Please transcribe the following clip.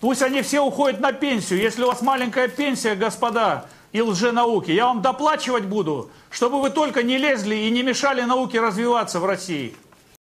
Пусть они все уходят на пенсию. Если у вас маленькая пенсия, господа, и лженауки, я вам доплачивать буду, чтобы вы только не лезли и не мешали науке развиваться в России.